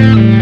Mm-hmm.